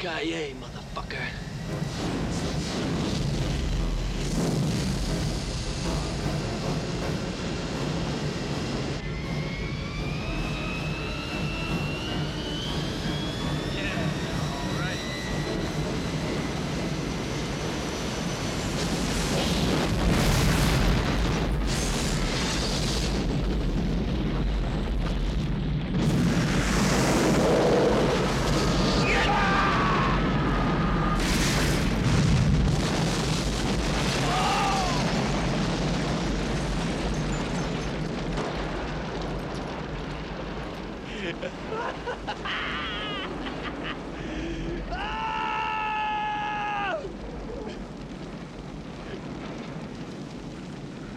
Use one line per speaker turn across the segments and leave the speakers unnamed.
Yippee-ki-yay, motherfucker.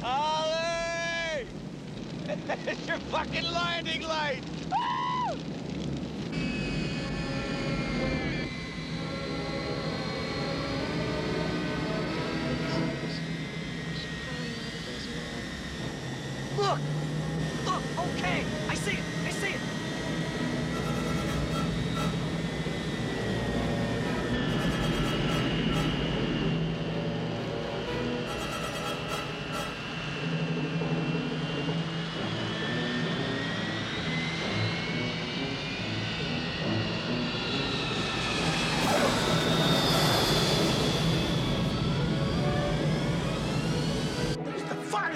Ollie! it's your fucking landing light!
Look! Look! Okay! I see it! I see it!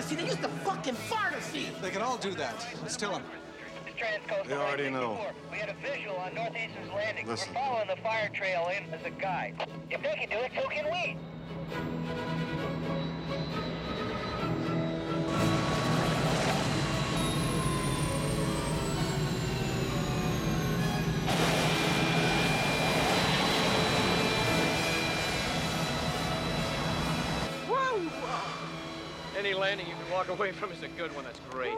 Pharmacy! They used the fucking pharmacy!
They can all do that. Let's tell them.
Transcoastal
They already know.
We had a visual on Northeastern's Landing.
Listen.
We're following the fire trail in as a guide. If they can do it, so can we.
Any landing you can walk away from is a good one. That's great.